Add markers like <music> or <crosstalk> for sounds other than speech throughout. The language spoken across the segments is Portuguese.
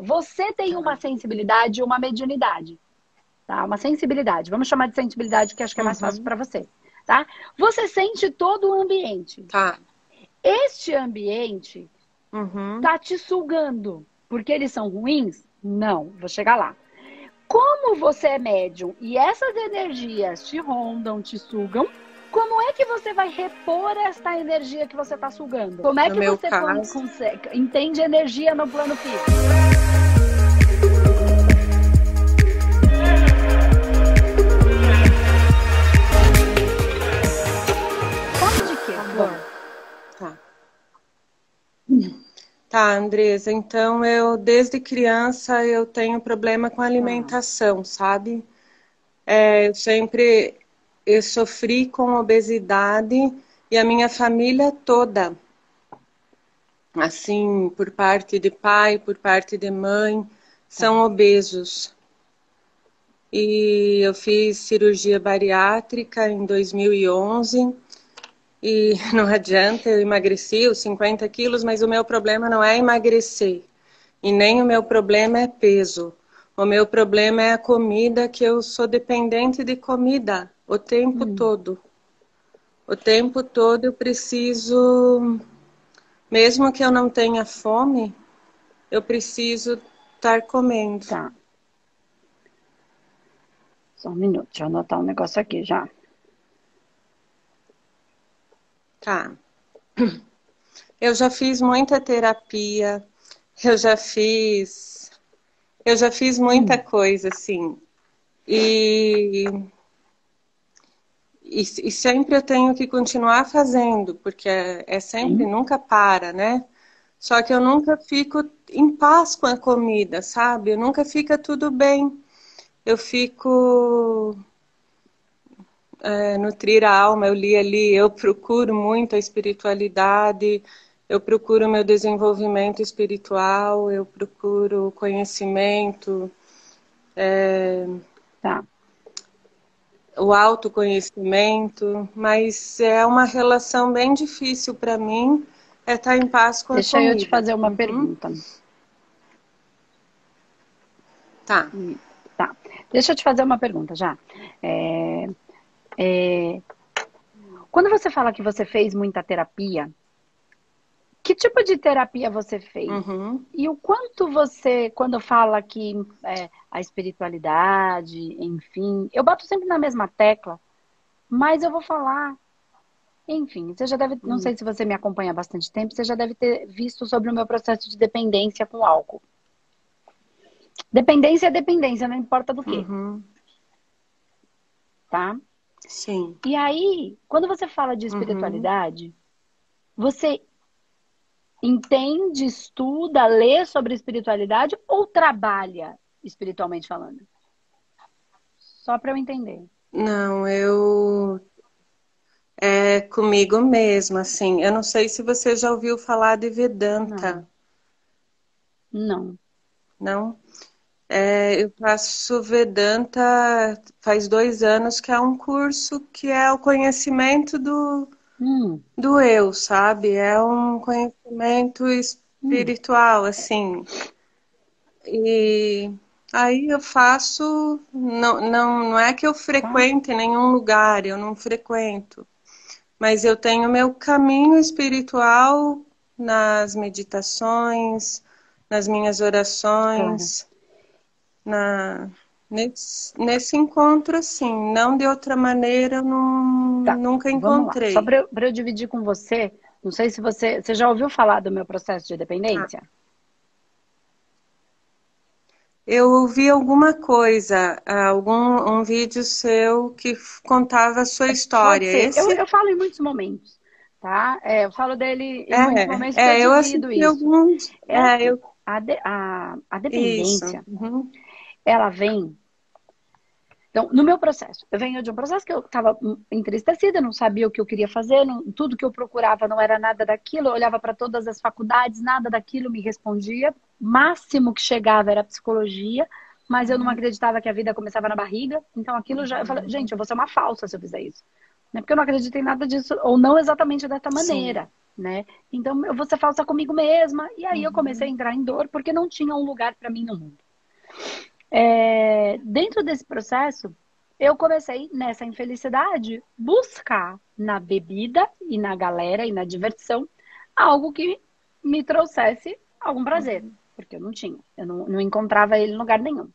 Você tem uma sensibilidade e uma mediunidade. Tá? Uma sensibilidade. Vamos chamar de sensibilidade, que acho que é mais Uhum. fácil para você. Tá? Você sente todo o ambiente. Tá. Este ambiente Uhum. tá te sugando. Porque eles são ruins? Não, vou chegar lá. Como você é médium e essas energias te rondam, te sugam, como é que você vai repor esta energia que você está sugando? Como é No que você caso- consegue, entende energia no plano físico? Fala de quê, Flor? Tá. Tá, Andresa. Então, eu, desde criança, eu tenho problema com alimentação, sabe? É, eu sempre, eu sofri com obesidade e a minha família toda, assim, por parte de pai, por parte de mãe, são obesos. E eu fiz cirurgia bariátrica em 2011 e <laughs> não adianta, eu emagreci os 50 quilos, mas o meu problema não é emagrecer e nem o meu problema é peso. O meu problema é a comida, que eu sou dependente de comida o tempo todo. O tempo todo eu preciso, mesmo que eu não tenha fome, eu preciso estar comendo. Tá. Só um minuto, deixa eu anotar um negócio aqui já. Tá. Eu já fiz muita terapia, eu já fiz, eu já fiz muita coisa assim. E, e, e sempre eu tenho que continuar fazendo, porque é, é sempre, nunca para, né? Só que eu nunca fico em paz com a comida, sabe? Eu nunca fica tudo bem. Eu fico é, nutrir a alma, eu li ali, eu procuro muito a espiritualidade, eu procuro meu desenvolvimento espiritual, eu procuro conhecimento, é, Tá. O autoconhecimento, mas é uma relação bem difícil para mim, é estar em paz com a Deixa eu te fazer uma Uhum. pergunta. Tá. Tá. Deixa eu te fazer uma pergunta já. É, é, quando você fala que você fez muita terapia, que tipo de terapia você fez? Uhum. E o quanto você, quando fala que é, a espiritualidade, enfim, eu bato sempre na mesma tecla, mas eu vou falar. Enfim, você já deve, não sei se você me acompanha há bastante tempo, você já deve ter visto sobre o meu processo de dependência com álcool. Dependência é dependência, não importa do que, Uhum. tá? Sim. E aí, quando você fala de espiritualidade, você entende, estuda, lê sobre espiritualidade ou trabalha espiritualmente falando? Só para eu entender. Não, eu é comigo mesma, assim. Eu não sei se você já ouviu falar de Vedanta, Não. não? É, eu faço Vedanta faz dois anos, que é um curso que é o conhecimento do, Hum, do eu, sabe? É um conhecimento espiritual, assim. E aí eu faço, não, não, não é que eu frequente nenhum lugar, eu não frequento, mas eu tenho meu caminho espiritual nas meditações, nas minhas orações, na, nesse, nesse encontro, assim, não de outra maneira, eu não, Tá, nunca encontrei. Só para eu, eu dividir com você, não sei se você, você já ouviu falar do meu processo de dependência? Eu ouvi alguma coisa, algum um vídeo seu que contava a sua história. Pode ser. Eu, Esse eu falo em muitos momentos, tá? É, eu falo dele em é, muitos momentos que é, eu eu divido isso. alguns. É É, eu, a, de- a, a dependência, Uhum. ela vem. Então, no meu processo, eu venho de um processo que eu estava entristecida, não sabia o que eu queria fazer, não- tudo que eu procurava não era nada daquilo, eu olhava para todas as faculdades, nada daquilo me respondia. Máximo que chegava era psicologia, mas eu não acreditava que a vida começava na barriga, então aquilo já. Eu falei, gente, eu vou ser uma falsa se eu fizer isso. Não é porque eu não acredito em nada disso, ou não exatamente dessa maneira. né? Então eu vou ser falsa comigo mesma. E aí uhum. eu comecei a entrar em dor porque não tinha um lugar para mim no mundo. É, dentro desse processo, eu comecei nessa infelicidade buscar na bebida e na galera e na diversão algo que me trouxesse algum prazer, uhum. porque eu não tinha, eu não, não encontrava ele em lugar nenhum.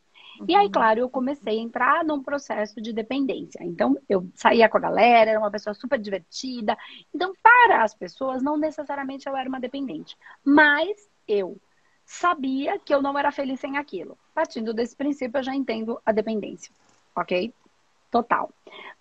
E aí, uhum. claro, eu comecei a entrar num processo de dependência. Então, eu saía com a galera, era uma pessoa super divertida. Então, para as pessoas, não necessariamente eu era uma dependente. Mas eu sabia que eu não era feliz sem aquilo. Partindo desse princípio, eu já entendo a dependência. Ok? Total.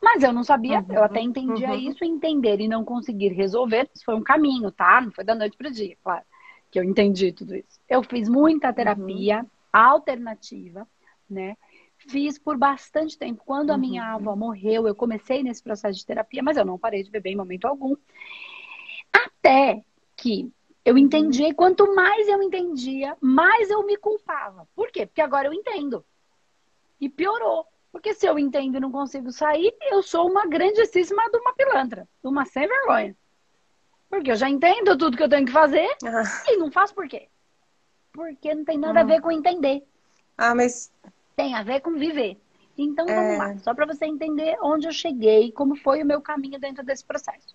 Mas eu não sabia, uhum, eu até entendia uhum. isso, entender e não conseguir resolver, isso foi um caminho, tá? Não foi da noite para o dia, claro, que eu entendi tudo isso. Eu fiz muita terapia uhum. alternativa, né? Fiz por bastante tempo. Quando a minha uhum. avó morreu, eu comecei nesse processo de terapia, mas eu não parei de beber em momento algum. Até que eu uhum. entendi, quanto mais eu entendia, mais eu me culpava. Por quê? Porque agora eu entendo. E piorou. Porque se eu entendo e não consigo sair, eu sou uma grandíssima de uma pilantra, de uma sem vergonha. Porque eu já entendo tudo que eu tenho que fazer ah. e não faço por quê? Porque não tem nada a ver com entender. Ah, mas tem a ver com viver. Então, vamos é... lá, só para você entender onde eu cheguei, como foi o meu caminho dentro desse processo.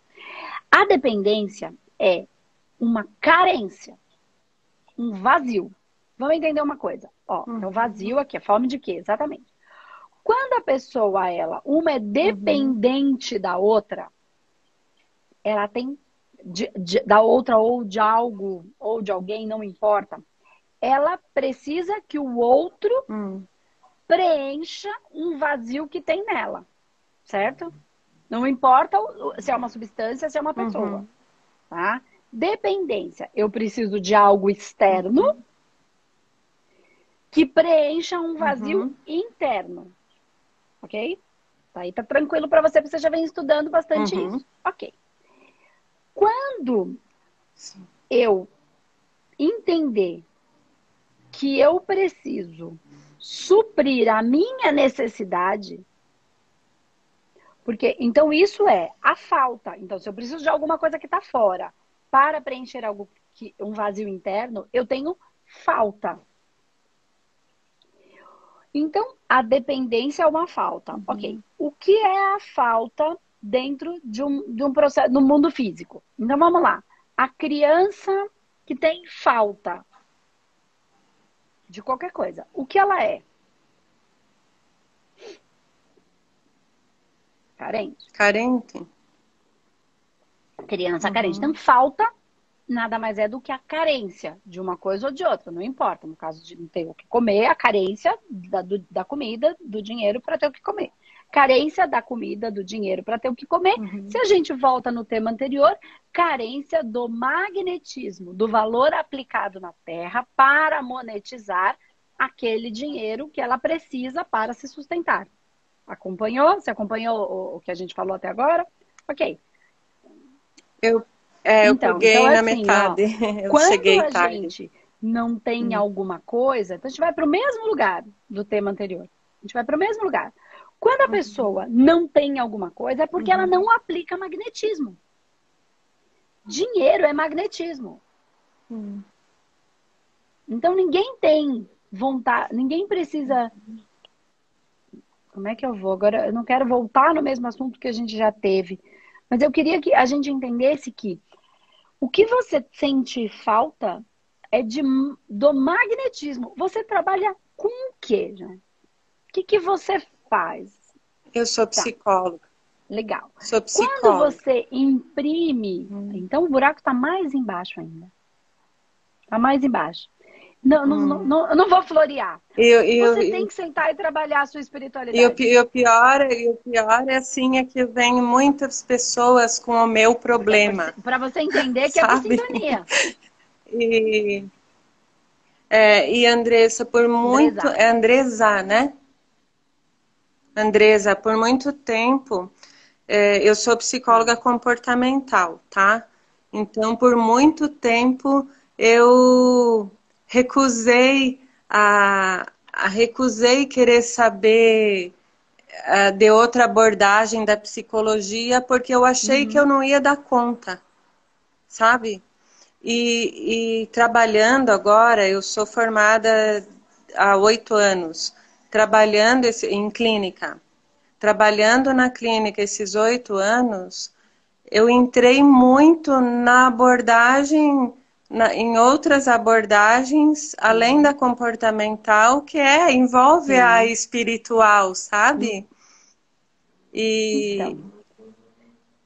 A dependência é uma carência, um vazio. Vamos entender uma coisa. Ó, é o vazio aqui, a fome de quê? Exatamente. Quando a pessoa, ela, uma é dependente uhum. da outra, ela tem de, de, da outra ou de algo ou de alguém, não importa. Ela precisa que o outro uhum preencha um vazio que tem nela, certo? Não importa se é uma substância, se é uma pessoa, uhum. tá? Dependência, eu preciso de algo externo uhum. que preencha um vazio uhum. interno, ok? Aí tá tranquilo para você, porque você já vem estudando bastante uhum. isso, ok? Quando eu entender que eu preciso suprir a minha necessidade. Porque então isso é a falta. Então, se eu preciso de alguma coisa que está fora para preencher algo que um vazio interno, eu tenho falta. Então, a dependência é uma falta. Uhum. Ok. O que é a falta dentro de um, de um processo no mundo físico? Então, vamos lá. A criança que tem falta de qualquer coisa. O que ela é? Carente. Carente. Criança uhum. carente. Então, falta nada mais é do que a carência de uma coisa ou de outra, não importa. No caso de não ter o que comer, a carência da, do, da comida, do dinheiro para ter o que comer. Carência da comida, do dinheiro para ter o que comer. Uhum. Se a gente volta no tema anterior, carência do magnetismo, do valor aplicado na Terra para monetizar aquele dinheiro que ela precisa para se sustentar. Acompanhou? Você acompanhou o, o que a gente falou até agora? Ok. Eu, é, eu então, peguei então, na assim, metade. Ó, <laughs> eu quando cheguei a tarde. gente não tem hum. alguma coisa, então a gente vai para o mesmo lugar do tema anterior. A gente vai para o mesmo lugar. Quando a uhum. pessoa não tem alguma coisa, é porque uhum. ela não aplica magnetismo. Dinheiro é magnetismo. Uhum. Então ninguém tem vontade, ninguém precisa. Como é que eu vou? Agora, eu não quero voltar no mesmo assunto que a gente já teve, mas eu queria que a gente entendesse que o que você sente falta é de, do magnetismo. Você trabalha com o quê, já? O que, que você faz? Eu sou tá. psicóloga. Tá. Legal. Sou psicóloga. Quando você imprime, hum. então o buraco está mais embaixo ainda. Está mais embaixo. Não, não, hum. não, não, eu não vou florear. Eu, eu, você tem que sentar e trabalhar a sua espiritualidade. E o, e o, pior, e o pior é assim, é que vem muitas pessoas com o meu problema. Para você entender que Sabe? é por sintonia. <laughs> E, é, e Andressa, por muito. Andresa. É Andresa, né? Andresa, por muito tempo, é, eu sou psicóloga comportamental, tá? Então, por muito tempo, eu recusei a, a recusei querer saber uh, de outra abordagem da psicologia porque eu achei uhum. que eu não ia dar conta, sabe? E, e trabalhando agora, eu sou formada há oito anos, trabalhando em clínica. Trabalhando na clínica esses oito anos, eu entrei muito na abordagem, na, em outras abordagens, além da comportamental, que é envolve Sim. a espiritual, sabe? E então.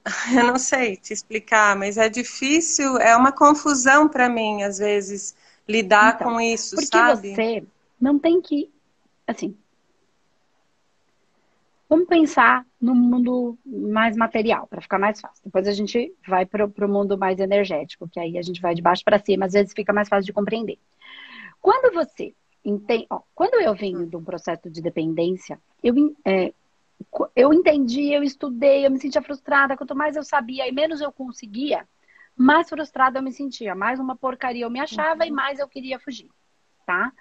<laughs> eu não sei te explicar, mas é difícil, é uma confusão para mim, às vezes, lidar então, com isso, porque sabe? Porque você não tem que, assim, vamos pensar no mundo mais material, para ficar mais fácil. Depois a gente vai para o mundo mais energético, que aí a gente vai de baixo para cima, às vezes fica mais fácil de compreender. Quando você entende, ó, quando eu venho de um processo de dependência, eu, é, eu entendi, eu estudei, eu me sentia frustrada. Quanto mais eu sabia e menos eu conseguia, mais frustrada eu me sentia. Mais uma porcaria eu me achava uhum. e mais eu queria fugir, tá?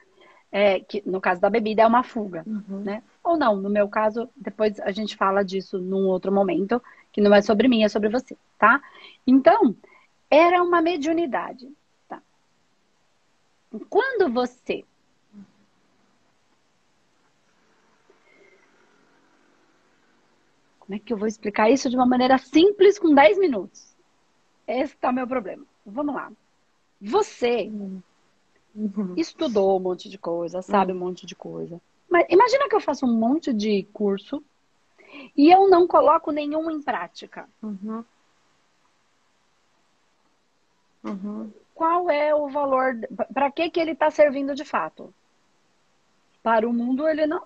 É, que no caso da bebida é uma fuga, uhum. né? Ou não, no meu caso, depois a gente fala disso num outro momento, que não é sobre mim, é sobre você, tá? Então, era uma mediunidade, tá? Quando você Como é que eu vou explicar isso de uma maneira simples com 10 minutos? Esse está o meu problema. Vamos lá. Você uhum. estudou um monte de coisa, sabe um monte de coisa. Mas imagina que eu faço um monte de curso e eu não coloco nenhum em prática. Uhum. Uhum. Qual é o valor? Para que, que ele está servindo de fato? Para o mundo, ele não,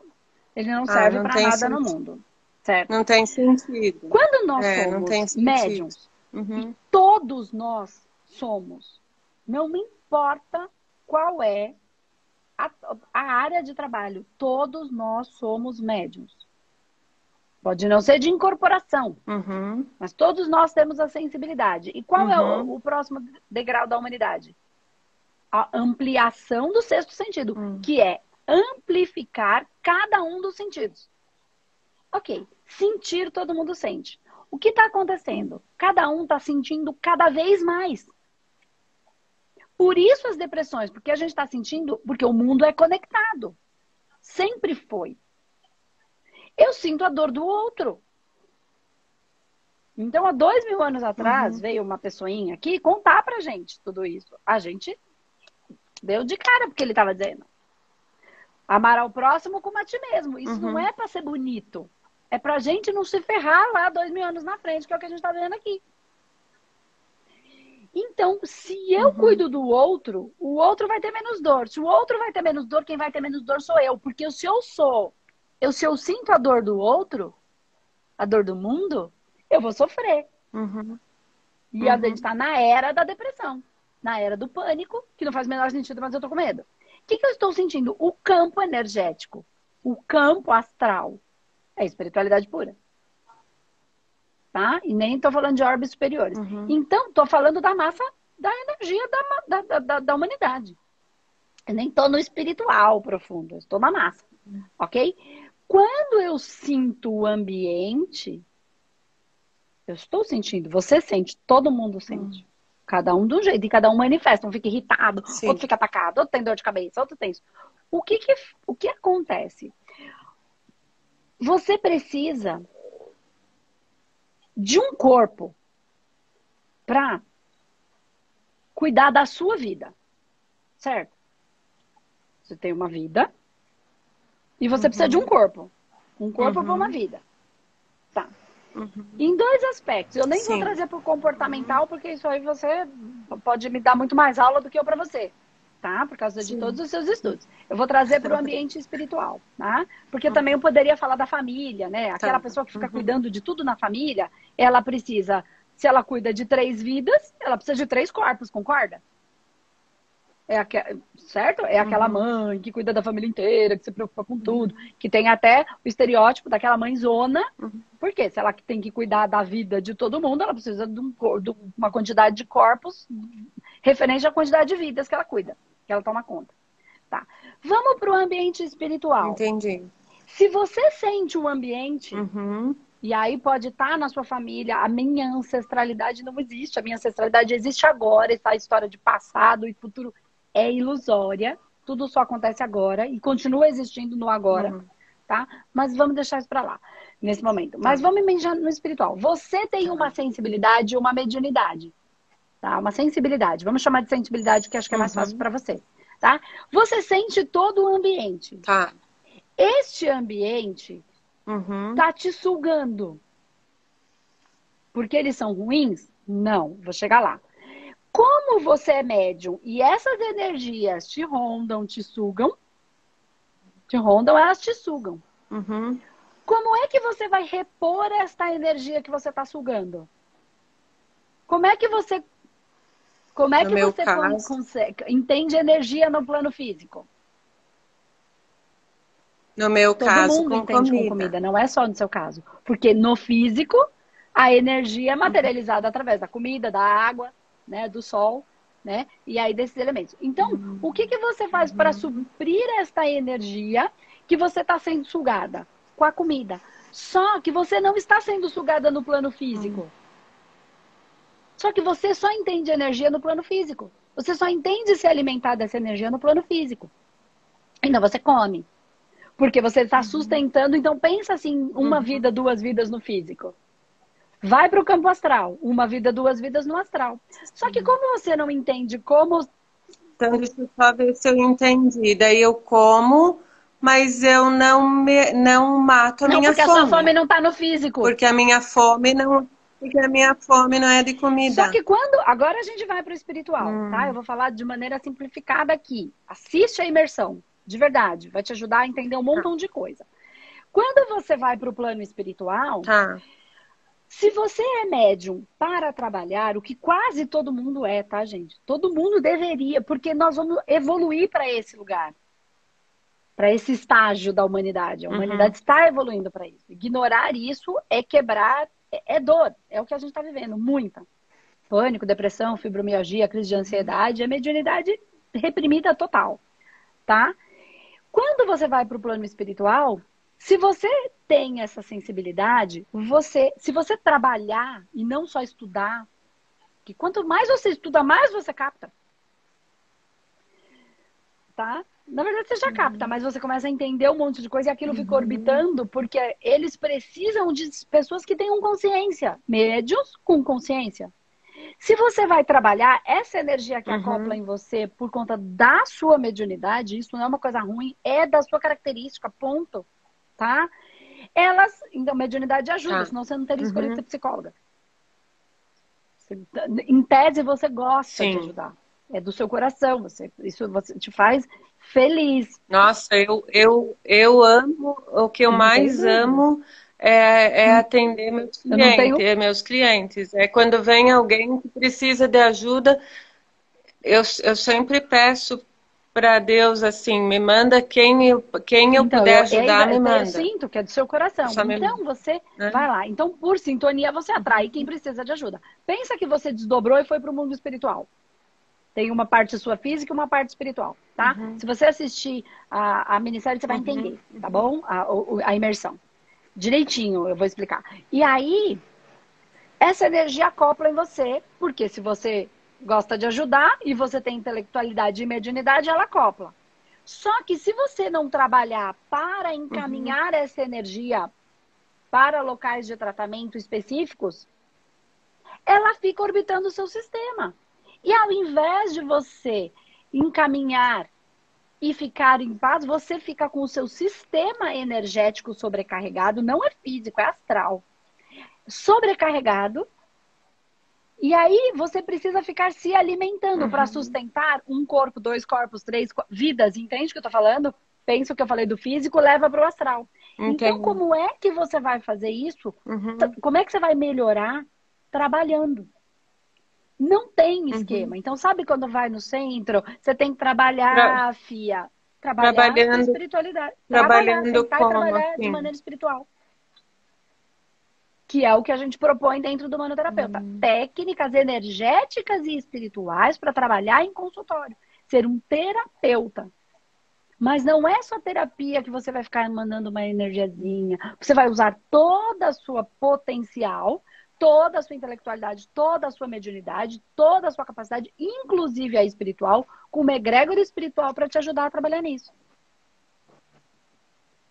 ele não ah, serve para nada sentido. no mundo. Certo? Não tem sentido. Quando nós é, somos médiums, uhum. todos nós somos, não me importa qual é a, a área de trabalho, todos nós somos médiums. Pode não ser de incorporação, uhum. mas todos nós temos a sensibilidade. E qual uhum. é o, uhum. o, próximo degrau da humanidade? A ampliação do sexto sentido, uhum. que é amplificar cada um dos sentidos. Ok, sentir todo mundo sente. O que está acontecendo? Cada um está sentindo cada vez mais. Por isso as depressões, porque a gente está sentindo, porque o mundo é conectado. Sempre foi. Eu sinto a dor do outro. Então, há dois mil anos atrás, uhum. veio uma pessoinha aqui contar pra gente tudo isso. A gente deu de cara porque ele estava dizendo. Amar ao próximo como a ti mesmo. Isso uhum. não é para ser bonito. É pra gente não se ferrar lá dois mil anos na frente, que é o que a gente tá vendo aqui. Então, se eu uhum. cuido do outro, o outro vai ter menos dor. Se o outro vai ter menos dor, quem vai ter menos dor sou eu. Porque se eu sou, eu, se eu sinto a dor do outro, a dor do mundo, eu vou sofrer. Uhum. E uhum. a gente tá na era da depressão, na era do pânico, que não faz o menor sentido, mas eu tô com medo. O que, que eu estou sentindo? O campo energético, o campo astral, é espiritualidade pura. Tá? E nem estou falando de orbes superiores. Uhum. Então, estou falando da massa da energia da, da, da, da humanidade. Eu nem estou no espiritual profundo, estou na massa. Uhum. Ok? Quando eu sinto o ambiente, eu estou sentindo, você sente, todo mundo sente. Uhum. Cada um de um jeito, e cada um manifesta. Um fica irritado, Sim. outro fica atacado, outro tem dor de cabeça, outro tem isso. O que, que, o que acontece? Você precisa de um corpo para cuidar da sua vida, certo? Você tem uma vida e você uhum. precisa de um corpo. Um corpo uhum. para uma vida. Tá. Uhum. Em dois aspectos. Eu nem Sim. vou trazer para o comportamental, porque isso aí você pode me dar muito mais aula do que eu para você tá? Por causa de Sim. todos os seus estudos. Eu vou trazer para o ambiente espiritual, tá? Porque uhum. também eu poderia falar da família, né? Aquela tá. pessoa que fica uhum. cuidando de tudo na família, ela precisa, se ela cuida de três vidas, ela precisa de três corpos, concorda? É aqu... certo? É aquela uhum. mãe que cuida da família inteira, que se preocupa com tudo, que tem até o estereótipo daquela mãezona. Uhum. Porque se ela tem que cuidar da vida de todo mundo, ela precisa de, um, de uma quantidade de corpos referente à quantidade de vidas que ela cuida que ela toma conta. Tá. Vamos para o ambiente espiritual. Entendi. Se você sente o ambiente, uhum. E aí pode estar na sua família, a minha ancestralidade não existe, a minha ancestralidade existe agora, essa história de passado e futuro é ilusória, tudo só acontece agora e continua existindo no agora, uhum. tá? Mas vamos deixar isso para lá, nesse momento. Mas tá. vamos imaginar no espiritual. Você tem uma sensibilidade e uma mediunidade, tá? Uma sensibilidade, vamos chamar de sensibilidade que acho que é mais uhum. fácil para você, tá? Você sente todo o ambiente. Tá. Este ambiente uhum. tá te sugando. Porque eles são ruins? Não, vou chegar lá. Como você é médium e essas energias te rondam, te sugam, te rondam, elas te sugam. Uhum. Como é que você vai repor esta energia que você está sugando? Como é que você como é no que você caso... consegue, entende energia no plano físico? No meu Todo caso, mundo com entende comida. com comida, não é só no seu caso. Porque no físico, a energia é materializada uhum. através da comida, da água, né, do sol, né? E aí desses elementos. Então, uhum. o que, que você faz para suprir esta energia que você está sendo sugada? Com a comida. Só que você não está sendo sugada no plano físico. Uhum. Só que você só entende energia no plano físico. Você só entende se alimentar dessa energia no plano físico. Então você come. Porque você está uhum. sustentando, então pensa assim, uma uhum. vida, duas vidas no físico. Vai para o campo astral, uma vida, duas vidas no astral. Só que como você não entende como. Então, deixa eu só ver se eu entendi. Daí eu como, mas eu não, me, não mato a não, minha porque fome. Porque a sua fome não está no físico. Porque a minha fome não. Porque a minha fome não é de comida. Só que quando. Agora a gente vai para o espiritual, hum. tá? Eu vou falar de maneira simplificada aqui. Assiste a imersão. De verdade. Vai te ajudar a entender um montão de coisa. Quando você vai para o plano espiritual, tá. se você é médium para trabalhar, o que quase todo mundo é, tá, gente? Todo mundo deveria, porque nós vamos evoluir para esse lugar. Para esse estágio da humanidade. A uhum. humanidade uhum. está evoluindo para isso. Ignorar isso é quebrar, é, é dor. É o que a gente está vivendo, muita. Pânico, depressão, fibromialgia, crise de ansiedade, é mediunidade reprimida total, tá? Quando você vai para o plano espiritual, se você tem essa sensibilidade, você, se você trabalhar e não só estudar, que quanto mais você estuda, mais você capta. Tá? Na verdade, você já uhum. capta, mas você começa a entender um monte de coisa e aquilo uhum. fica orbitando, porque eles precisam de pessoas que tenham consciência, médios com consciência. Se você vai trabalhar essa energia que uhum. acopla em você por conta da sua mediunidade, isso não é uma coisa ruim, é da sua característica, ponto. Tá? Elas, então, mediunidade ajuda, tá. senão você não teria escolhido uhum. ser psicóloga. Em tese, você gosta Sim. de ajudar. É do seu coração, você, isso você te faz feliz. Nossa, eu, eu, eu amo, o que eu mais amo é, é atender meus clientes, tenho... É meus clientes. É quando vem alguém que precisa de ajuda, eu, eu sempre peço para Deus assim, me manda quem eu, quem eu então, puder ajudar, eu, me manda. Eu sinto que é do seu coração. então você é. vai lá. Então por sintonia você atrai quem precisa de ajuda. Pensa que você desdobrou e foi para o mundo espiritual. Tem uma parte sua física e uma parte espiritual, tá? Uhum. Se você assistir a, a minissérie, você vai uhum. entender, tá bom? A, a imersão direitinho, eu vou explicar. E aí, essa energia acopla em você, porque se você gosta de ajudar e você tem intelectualidade e mediunidade, ela acopla. Só que se você não trabalhar para encaminhar uhum. essa energia para locais de tratamento específicos, ela fica orbitando o seu sistema. E ao invés de você encaminhar e ficar em paz, você fica com o seu sistema energético sobrecarregado, não é físico, é astral. Sobrecarregado. E aí você precisa ficar se alimentando uhum. para sustentar um corpo, dois corpos, três vidas, entende o que eu tô falando? Pensa o que eu falei do físico, leva para o astral. Entendi. Então, como é que você vai fazer isso? Uhum. Como é que você vai melhorar? Trabalhando. Não tem uhum. esquema. Uhum. Então, sabe quando vai no centro, você tem que trabalhar, Tra... fia. Trabalhar trabalhando, espiritualidade. Trabalhando trabalhar, como, trabalhar assim? de maneira espiritual. Que é o que a gente propõe dentro do manoterapeuta. Uhum. Técnicas energéticas e espirituais para trabalhar em consultório. Ser um terapeuta. Mas não é só terapia que você vai ficar mandando uma energiazinha. Você vai usar toda a sua potencial, toda a sua intelectualidade, toda a sua mediunidade, toda a sua capacidade, inclusive a espiritual, com uma egrégora espiritual para te ajudar a trabalhar nisso.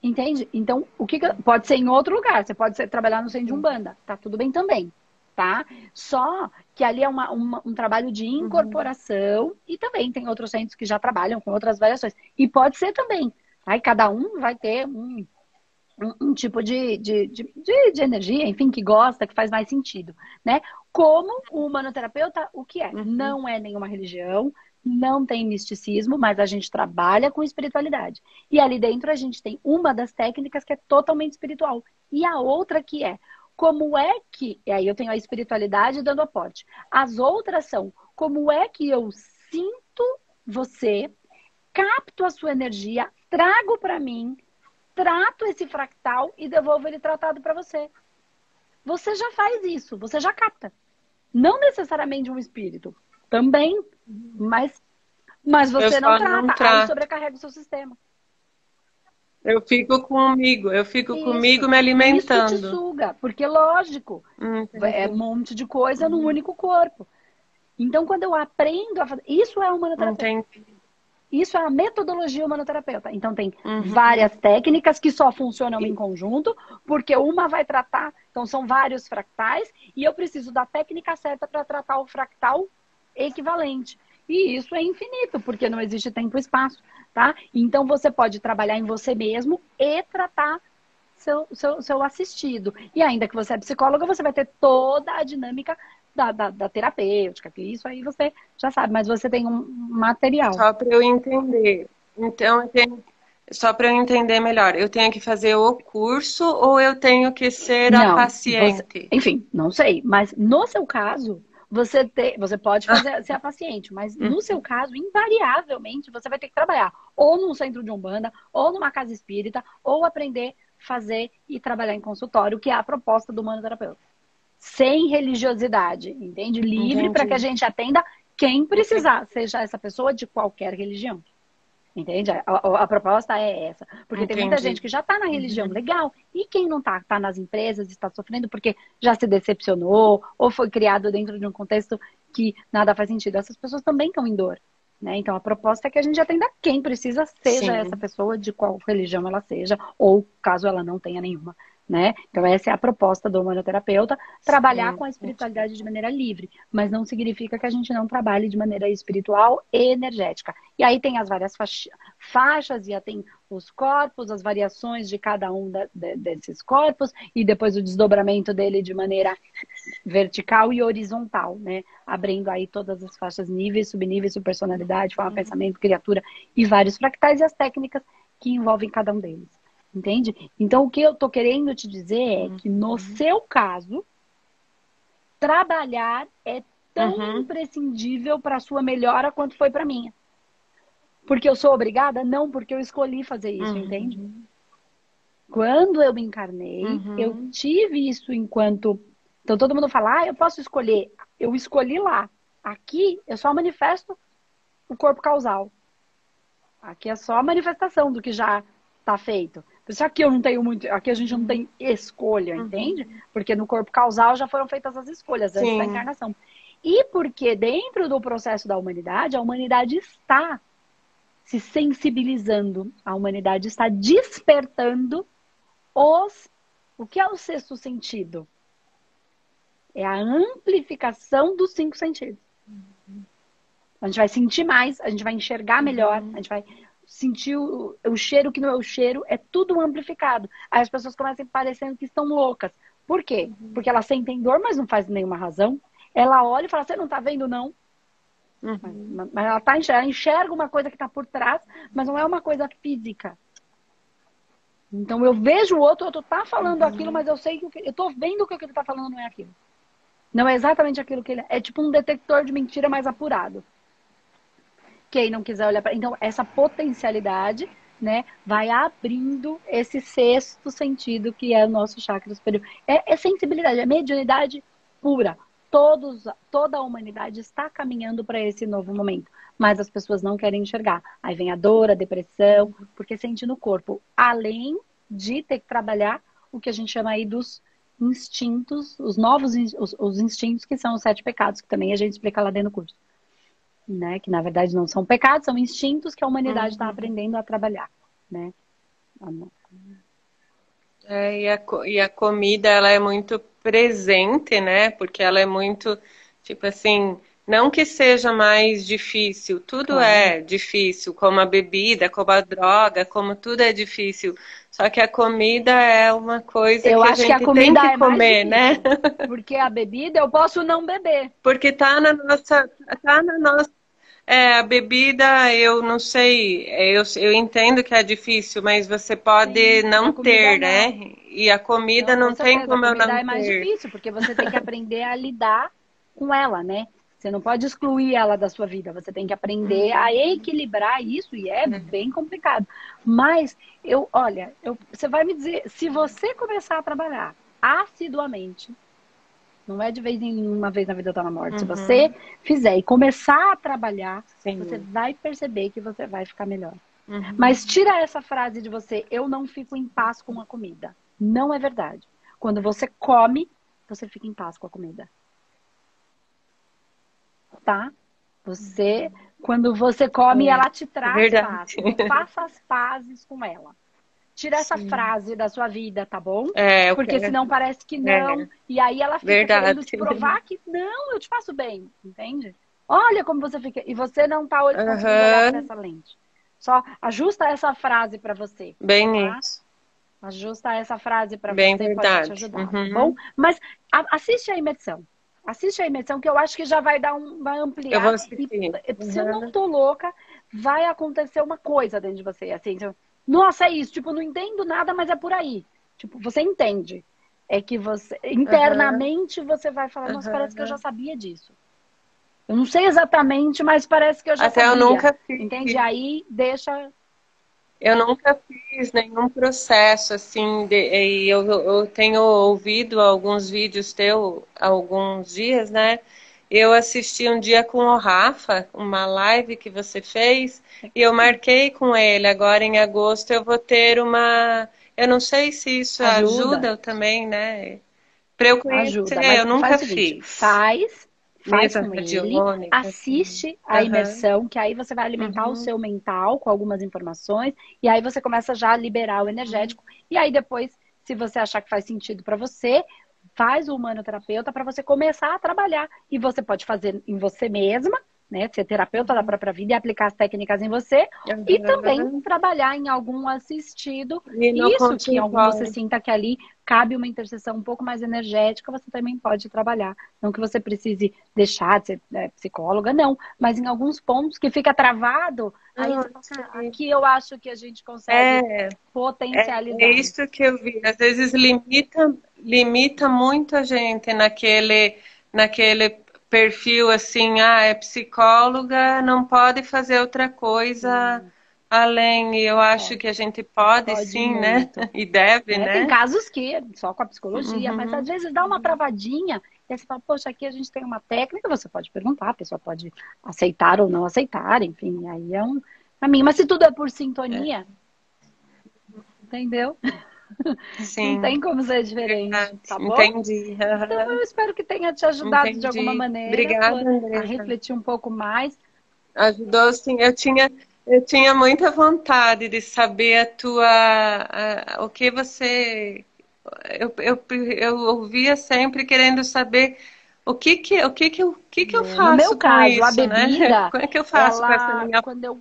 Entende? Então, o que, que, pode ser em outro lugar, você pode ser, trabalhar no centro de Umbanda, tá tudo bem também, tá? Só que ali é uma, uma, um trabalho de uhum. incorporação uhum. e também tem outros centros que já trabalham com outras variações. E pode ser também, tá? E cada um vai ter um, um, um tipo de, de, de, de, energia, enfim, que gosta, que faz mais sentido, né? Como o humanoterapeuta, o que é? Uhum. Não é nenhuma religião, não tem misticismo, mas a gente trabalha com espiritualidade. E ali dentro a gente tem uma das técnicas que é totalmente espiritual e a outra que é como é que, e aí eu tenho a espiritualidade dando aporte. As outras são como é que eu sinto você, capto a sua energia, trago para mim, trato esse fractal e devolvo ele tratado para você. Você já faz isso, você já capta. Não necessariamente um espírito, também, mas, mas você não trata, não trata. aí sobrecarrega o seu sistema. Eu fico comigo, eu fico isso, comigo me alimentando. Isso te suga, porque lógico, é um monte de coisa uhum. num único corpo. Então, quando eu aprendo a fazer. Isso é humanoterapeuta. Entendi. Isso é a metodologia humanoterapeuta. Então, tem uhum. várias técnicas que só funcionam em conjunto, porque uma vai tratar. Então, são vários fractais, e eu preciso da técnica certa para tratar o fractal equivalente. E isso é infinito, porque não existe tempo e espaço, tá? Então você pode trabalhar em você mesmo e tratar seu, seu, seu assistido. E ainda que você é psicóloga, você vai ter toda a dinâmica da, da, da, terapêutica, que isso aí você já sabe, mas você tem um material. Só para eu entender. Então, eu tenho, só para eu entender melhor, eu tenho que fazer o curso ou eu tenho que ser não, a paciente? Você, enfim, não sei. Mas no seu caso, você, ter, você pode ah. fazer, ser a paciente, mas no uhum. seu caso, invariavelmente, você vai ter que trabalhar ou num centro de umbanda, ou numa casa espírita, ou aprender, fazer e trabalhar em consultório, que é a proposta do humanoterapeuta. Sem religiosidade, entende? Livre para que a gente atenda quem precisar, seja essa pessoa de qualquer religião. Entende? A, a, a, proposta é essa. Porque Entendi. tem muita gente que já está na religião, uhum. legal. E quem não está? Está nas empresas, está sofrendo porque já se decepcionou ou foi criado dentro de um contexto que nada faz sentido. Essas pessoas também estão em dor. Né? Então a proposta é que a gente atenda quem precisa, seja Sim. essa pessoa, de qual religião ela seja, ou caso ela não tenha nenhuma né? Então essa é a proposta do humanoterapeuta, trabalhar Sim. com a espiritualidade de maneira livre, mas não significa que a gente não trabalhe de maneira espiritual e energética. E aí tem as várias faixas, e tem os corpos, as variações de cada um da, de, desses corpos, e depois o desdobramento dele de maneira vertical e horizontal, né? Abrindo aí todas as faixas, níveis, subníveis, subpersonalidade, forma, uhum. pensamento, criatura e vários fractais e as técnicas que envolvem cada um deles. Entende? Então, o que eu tô querendo te dizer é que, no uhum. seu caso, trabalhar é tão uhum. imprescindível para a sua melhora quanto foi para minha. Porque eu sou obrigada? Não, porque eu escolhi fazer isso, uhum. entende? Quando eu me encarnei, uhum. eu tive isso enquanto. Então todo mundo fala, ah, eu posso escolher. Eu escolhi lá. Aqui eu só manifesto o corpo causal. Aqui é só a manifestação do que já está feito. Isso aqui eu não tenho muito, aqui a gente não tem escolha, uhum. entende? Porque no corpo causal já foram feitas as escolhas antes Sim. da encarnação. E porque dentro do processo da humanidade, a humanidade está se sensibilizando, a humanidade está despertando os o que é o sexto sentido? É a amplificação dos cinco sentidos. A gente vai sentir mais, a gente vai enxergar melhor, uhum. a gente vai sentir o, o, cheiro que não é o cheiro, é tudo amplificado. Aí as pessoas começam parecendo que estão loucas. Por quê? Uhum. Porque elas sentem dor, mas não faz nenhuma razão. Ela olha e fala, você não está vendo, não? Uhum. Mas ela, tá, ela enxerga uma coisa que está por trás, mas não é uma coisa física. Então eu vejo o outro, o outro tá falando uhum. aquilo, mas eu sei que eu tô vendo que o que ele está falando não é aquilo. Não é exatamente aquilo que ele é. É tipo um detector de mentira mais apurado. Quem não quiser olhar para. Então, essa potencialidade né, vai abrindo esse sexto sentido que é o nosso chakra superior. É, é sensibilidade, é mediunidade pura, todos, toda a humanidade está caminhando para esse novo momento, mas as pessoas não querem enxergar. Aí vem a dor, a depressão, porque sente no corpo, além de ter que trabalhar o que a gente chama aí dos instintos, os novos os, os instintos que são os sete pecados, que também a gente explica lá dentro do curso. Né? Que na verdade não são pecados, são instintos que a humanidade está uhum. aprendendo a trabalhar, né? É, e, a, e a comida ela é muito presente, né? Porque ela é muito, tipo assim, não que seja mais difícil, tudo é difícil, como a bebida, como a droga, como tudo é difícil. Só que a comida é uma coisa eu que a gente que a tem que é comer, né? Porque a bebida eu posso não beber. Porque tá na nossa, tá na nossa é, a bebida, eu não sei, eu, eu entendo que é difícil, mas você pode Sim, não ter, né? E a comida não, não tem como eu não ter. A comida é mais difícil, porque você tem que <laughs> aprender a lidar com ela, né? Você não pode excluir ela da sua vida, você tem que aprender a uhum. equilibrar isso e é uhum. bem complicado. Mas eu, olha, eu, você vai me dizer, se você começar a trabalhar assiduamente, não é de vez em uma vez na vida tá na morte. Uhum. Se você fizer e começar a trabalhar, Sim. você vai perceber que você vai ficar melhor. Uhum. Mas tira essa frase de você, eu não fico em paz com a comida. Não é verdade. Quando você come, você fica em paz com a comida. Tá? Você, quando você come, é. ela te traz verdade. paz. Faça as pazes com ela. Tira essa Sim. frase da sua vida, tá bom? É, Porque quero... senão parece que não. É. E aí ela fica Verdade. querendo te provar que não, eu te faço bem, entende? Olha como você fica. E você não tá olhando uhum. nessa lente. Só ajusta essa frase para você. Bem tá? isso. Ajusta essa frase para você, verdade. pode te ajudar, tá uhum. tá bom? Mas a, assiste a imersão. Assiste a imersão que eu acho que já vai dar um, vai ampliar. Eu vou assistir. E, se eu não uhum. tô louca, vai acontecer uma coisa dentro de você, assim, nossa, é isso. Tipo, não entendo nada, mas é por aí. Tipo, você entende. É que você, internamente, uhum. você vai falar, nossa, uhum. parece que eu já sabia disso. Eu não sei exatamente, mas parece que eu já Até sabia. eu nunca fiz. Entende? Aí deixa. Eu nunca fiz nenhum processo assim. De, eu, eu tenho ouvido alguns vídeos teu alguns dias, né? Eu assisti um dia com o Rafa, uma live que você fez, e eu marquei com ele. Agora em agosto eu vou ter uma. Eu não sei se isso ajuda, ajuda também, né? Para eu conhecer, ajuda, eu nunca fiz. Seguinte, faz, faz com ele, assiste a imersão, que aí você vai alimentar uhum. o seu mental com algumas informações, e aí você começa já a liberar o energético, uhum. e aí depois, se você achar que faz sentido para você, faz o humanoterapeuta para você começar a trabalhar. E você pode fazer em você mesma, né? Ser terapeuta da própria vida e aplicar as técnicas em você. Uhum. E também trabalhar em algum assistido. Isso que algum você sinta que ali cabe uma intercessão um pouco mais energética, você também pode trabalhar. Não que você precise deixar de ser né, psicóloga, não. Mas em alguns pontos que fica travado, aí ah, aqui eu acho que a gente consegue é, potencializar. É, é isso que eu vi. Às vezes limita limita muito a gente naquele, naquele perfil assim, ah, é psicóloga, não pode fazer outra coisa hum. Além. Eu acho é. que a gente pode, pode sim, né? muito. né? <laughs> E deve, é, né? Tem casos que só com a psicologia, uhum. mas às vezes dá uma travadinha. E aí você fala, poxa, aqui a gente tem uma técnica, você pode perguntar, a pessoa pode aceitar ou não aceitar, enfim, aí é um caminho. Mas se tudo é por sintonia, é. entendeu? <laughs> Sim. Não tem como ser diferente, tá bom? Entendi. Uhum. Então eu espero que tenha te ajudado Entendi. de alguma maneira Obrigada, a refletir um pouco mais. Ajudou sim. Eu tinha, eu tinha muita vontade de saber a tua, a, o que você, eu, eu, eu ouvia sempre querendo saber o que que, o que que, eu, o que que eu faço no meu caso, isso, a né? bebida, né? <laughs> Como é que eu faço ela, com essa minha, quando eu,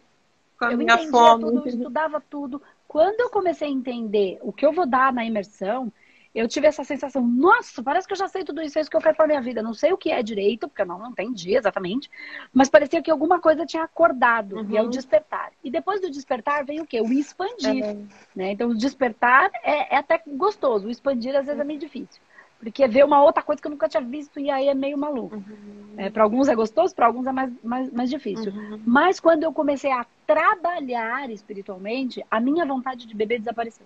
com a eu minha fome? Tudo, estudava tudo, quando eu comecei a entender o que eu vou dar na imersão, eu tive essa sensação, nossa, parece que eu já sei tudo isso, é isso que eu quero para minha vida. Não sei o que é direito, porque eu não, não entendi exatamente, mas parecia que alguma coisa tinha acordado, uhum. e é o uhum. despertar. E depois do despertar vem o quê? O expandir. Uhum. Né? Então, o despertar é, é, até gostoso, o expandir às vezes é meio difícil. Porque ver uma outra coisa que eu nunca tinha visto e aí é meio maluco. Uhum. É, para alguns é gostoso, para alguns é mais, mais, mais difícil. Uhum. Mas quando eu comecei a trabalhar espiritualmente, a minha vontade de beber desapareceu.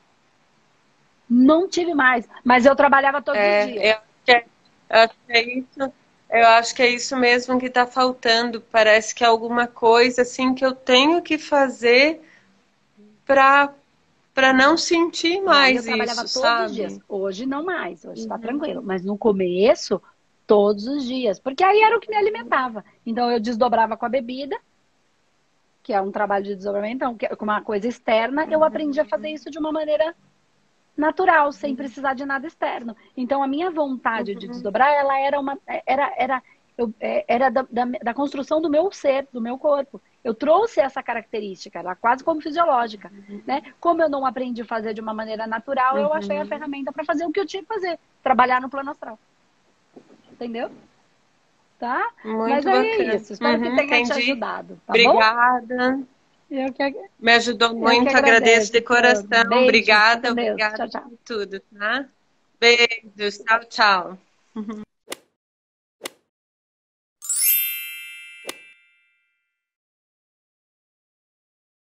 Não tive mais, mas eu trabalhava todos é, os dias. Eu acho que é isso, Eu acho que é isso mesmo que está faltando. Parece que é alguma coisa assim que eu tenho que fazer para para não sentir mais eu trabalhava isso, todos sabe? os dias. Hoje não mais, hoje está uhum. tranquilo. Mas no começo, todos os dias. Porque aí era o que me alimentava. Então eu desdobrava com a bebida, que é um trabalho de desdobramento, então, que é uma coisa externa, eu aprendi a fazer isso de uma maneira natural, sem precisar de nada externo. Então a minha vontade de uhum. desdobrar, ela era uma era era eu, é, era da, da, da, construção do meu ser, do meu corpo. Eu trouxe essa característica, ela quase como fisiológica, uhum. né? Como eu não aprendi a fazer de uma maneira natural, uhum. eu achei a ferramenta para fazer o que eu tinha que fazer, trabalhar no plano astral. Entendeu? Tá? Muito Mas é bacana. isso. Espero uhum, que tenha entendi. te ajudado. Tá Obrigada. Bom? Que, Me ajudou muito, agradeço, agradeço de coração. Beijo, obrigada, obrigada tchau, tchau. por tudo, tá? Beijos, tchau, tchau.